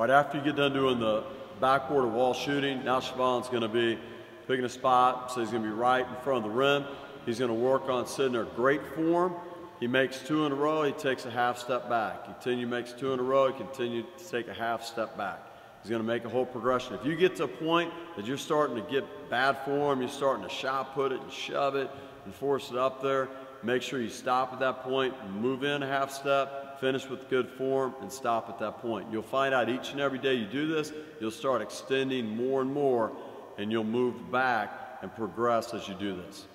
All right, after you get done doing the backboard or wall shooting, now Siobhan's going to be picking a spot, so he's going to be right in front of the rim. He's going to work on sitting there great form. He makes two in a row, he takes a half step back. Continue makes two in a row, he continue to take a half step back. He's going to make a whole progression. If you get to a point that you're starting to get bad form, you're starting to shot put it and shove it and force it up there, make sure you stop at that point, move in a half step, finish with good form, and stop at that point. You'll find out each and every day you do this, you'll start extending more and more, and you'll move back and progress as you do this.